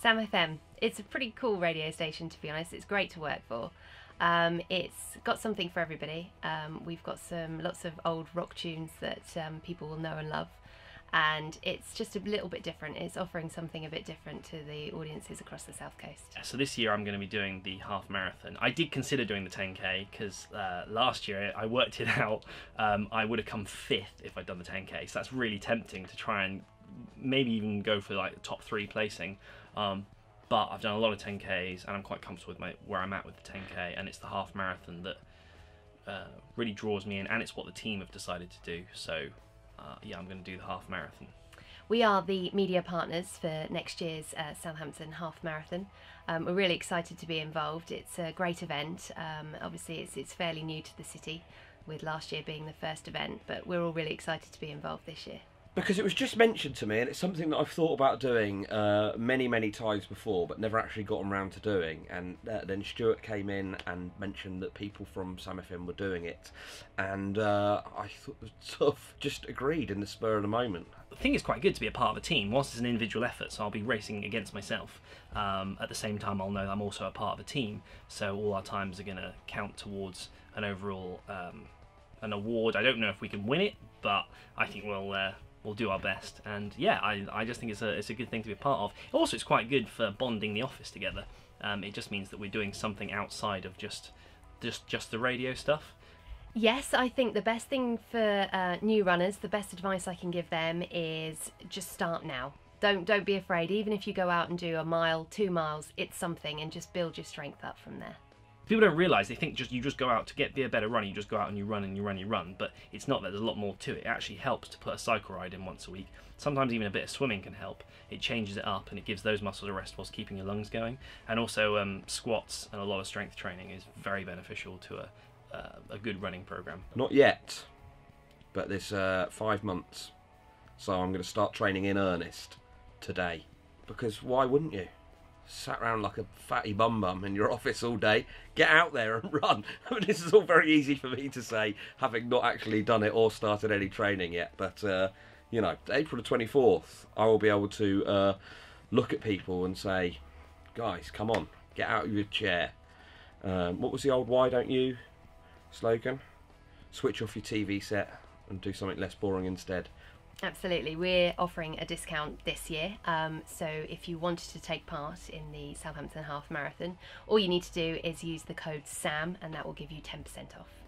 Sam FM. It's a pretty cool radio station, to be honest. It's great to work for. Um, it's got something for everybody. Um, we've got some lots of old rock tunes that um, people will know and love, and it's just a little bit different. It's offering something a bit different to the audiences across the south coast. So this year I'm going to be doing the half marathon. I did consider doing the 10k because uh, last year I worked it out. Um, I would have come fifth if I'd done the 10k. So that's really tempting to try and maybe even go for like the top three placing. Um, but I've done a lot of 10ks and I'm quite comfortable with my where I'm at with the 10k and it's the half marathon that uh, really draws me in and it's what the team have decided to do. So uh, yeah, I'm going to do the half marathon. We are the media partners for next year's uh, Southampton Half Marathon. Um, we're really excited to be involved. It's a great event. Um, obviously, it's, it's fairly new to the city, with last year being the first event, but we're all really excited to be involved this year because it was just mentioned to me, and it's something that I've thought about doing uh, many, many times before, but never actually gotten around to doing. And uh, then Stuart came in and mentioned that people from Sam FM were doing it, and uh, I thought, sort of just agreed in the spur of the moment. I think it's quite good to be a part of a team. Whilst it's an individual effort, so I'll be racing against myself. Um, at the same time, I'll know I'm also a part of a team, so all our times are going to count towards an overall um, an award. I don't know if we can win it, but I think we'll uh, we'll do our best. And yeah, I, I just think it's a, it's a good thing to be a part of. Also, it's quite good for bonding the office together. Um, it just means that we're doing something outside of just just just the radio stuff. Yes, I think the best thing for uh, new runners, the best advice I can give them is just start now. Don't don't be afraid. Even if you go out and do a mile, two miles, it's something, and just build your strength up from there people don't realize they think just you just go out to get be a better runner you just go out and you run and you run and you run but it's not that there's a lot more to it. It actually helps to put a cycle ride in once a week. Sometimes even a bit of swimming can help. It changes it up and it gives those muscles a rest whilst keeping your lungs going. And also um, squats and a lot of strength training is very beneficial to a, uh, a good running program. Not yet but this uh, five months. So i'm going to start training in earnest today. Because why wouldn't you sat around like a fatty bum bum in your office all day. Get out there and run. I mean, this is all very easy for me to say, having not actually done it or started any training yet. But uh, you know, April the twenty fourth, I will be able to uh, look at people and say, guys, come on, get out of your chair. Um, what was the old "Why don't you" slogan? Switch off your TV set and do something less boring instead. Absolutely. We're offering a discount this year. Um, so if you wanted to take part in the Southampton Half Marathon, all you need to do is use the code SAM and that will give you 10% off.